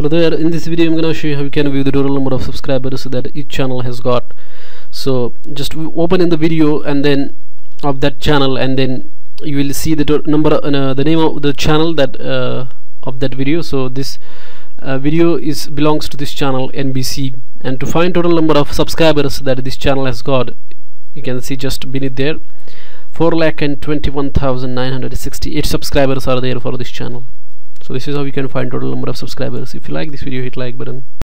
hello there in this video I'm gonna show you how you can view the total number of subscribers that each channel has got. So just open in the video and then of that channel and then you will see the number uh, the name of the channel that uh, of that video. So this uh, video is belongs to this channel NBC and to find total number of subscribers that this channel has got you can see just beneath there 4 lakh and 21,968 subscribers are there for this channel so this is how you can find total number of subscribers. If you like this video hit like button